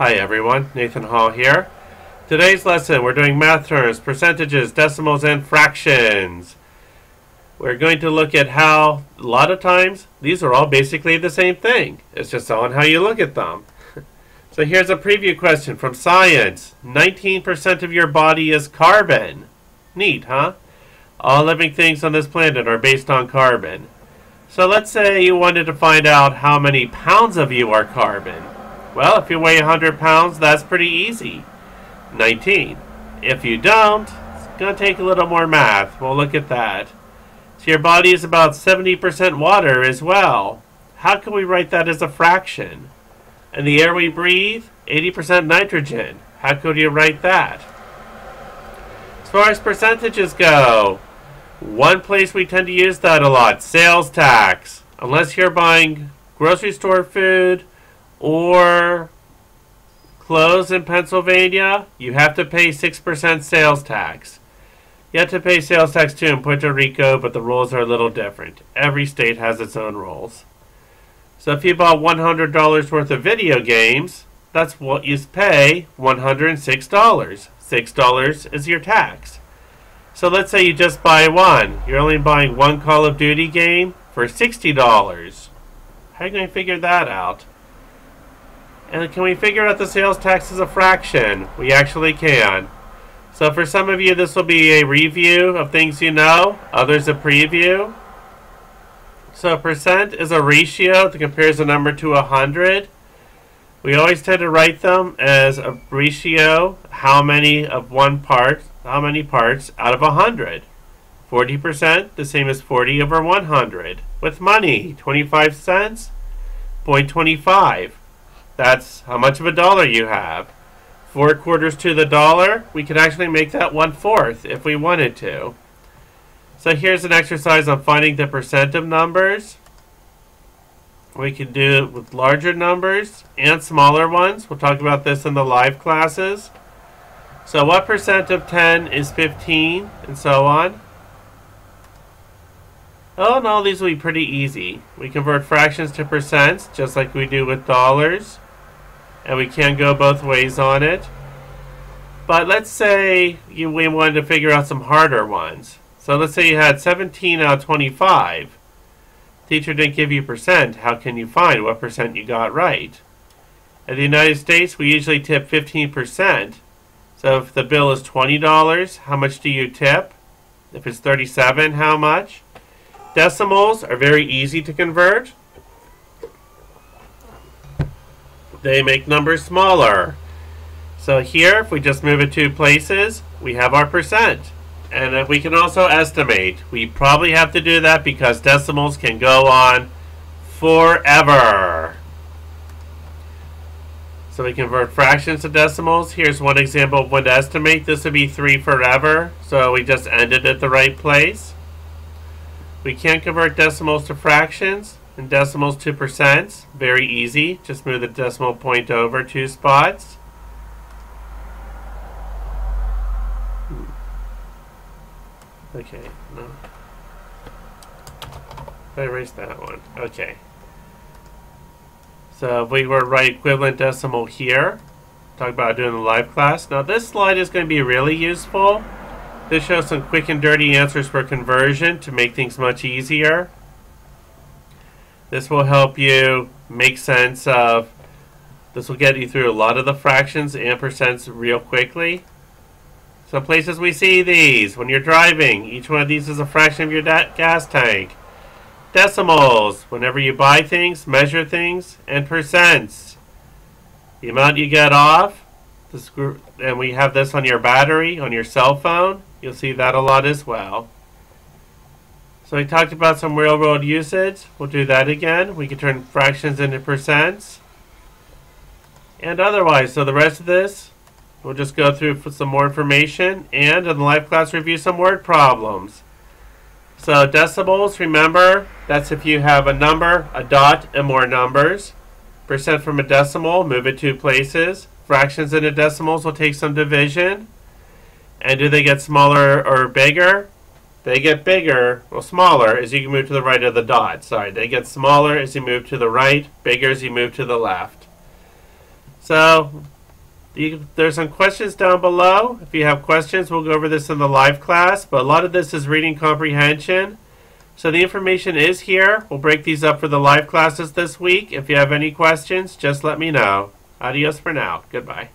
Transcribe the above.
Hi everyone, Nathan Hall here. Today's lesson we're doing math terms, percentages, decimals, and fractions. We're going to look at how, a lot of times, these are all basically the same thing. It's just on how you look at them. so here's a preview question from science. 19% of your body is carbon. Neat, huh? All living things on this planet are based on carbon. So let's say you wanted to find out how many pounds of you are carbon. Well, if you weigh 100 pounds, that's pretty easy. 19. If you don't, it's going to take a little more math. We'll look at that. So your body is about 70% water as well. How can we write that as a fraction? And the air we breathe, 80% nitrogen. How could you write that? As far as percentages go, one place we tend to use that a lot, sales tax. Unless you're buying grocery store food or clothes in Pennsylvania, you have to pay 6% sales tax. You have to pay sales tax too in Puerto Rico, but the rules are a little different. Every state has its own rules. So if you bought $100 worth of video games, that's what you pay $106. $6 is your tax. So let's say you just buy one. You're only buying one Call of Duty game for $60. How are you going to figure that out? And can we figure out the sales tax as a fraction? We actually can. So for some of you, this will be a review of things you know, others a preview. So percent is a ratio that compares a number to 100. We always tend to write them as a ratio, how many of one part how many parts out of 100? 40%, the same as 40 over 100. With money, 25 cents, 0.25. That's how much of a dollar you have. Four quarters to the dollar, we could actually make that one fourth if we wanted to. So here's an exercise on finding the percent of numbers. We can do it with larger numbers and smaller ones. We'll talk about this in the live classes. So what percent of 10 is 15, and so on? Oh, no, these will be pretty easy. We convert fractions to percents, just like we do with dollars. And we can go both ways on it. But let's say you, we wanted to figure out some harder ones. So let's say you had 17 out of 25. Teacher didn't give you percent. How can you find what percent you got right? In the United States, we usually tip 15%. So if the bill is $20, how much do you tip? If it's 37, how much? Decimals are very easy to convert. They make numbers smaller. So here, if we just move it two places, we have our percent. And if we can also estimate, we probably have to do that because decimals can go on forever. So we convert fractions to decimals. Here's one example of when to estimate. This would be 3 forever, so we just ended at the right place. We can't convert decimals to fractions and decimals to percents. Very easy. Just move the decimal point over two spots. Hmm. Okay, no. I erased that one. Okay. So if we were to write equivalent decimal here, talk about doing the live class. Now this slide is going to be really useful. This shows some quick and dirty answers for conversion to make things much easier. This will help you make sense of, this will get you through a lot of the fractions and percents real quickly. Some places we see these when you're driving. Each one of these is a fraction of your gas tank decimals whenever you buy things, measure things, and percents. The amount you get off, and we have this on your battery, on your cell phone. You'll see that a lot as well. So we talked about some real world usage. We'll do that again. We can turn fractions into percents. And otherwise, so the rest of this, we'll just go through some more information and in the live class review some word problems. So decimals, remember, that's if you have a number, a dot, and more numbers. Percent from a decimal, move it two places. Fractions into decimals will take some division. And do they get smaller or bigger? They get bigger, or smaller, as you move to the right of the dot. Sorry, they get smaller as you move to the right, bigger as you move to the left. So you, there's some questions down below. If you have questions, we'll go over this in the live class, but a lot of this is reading comprehension. So the information is here. We'll break these up for the live classes this week. If you have any questions, just let me know. Adios for now. Goodbye.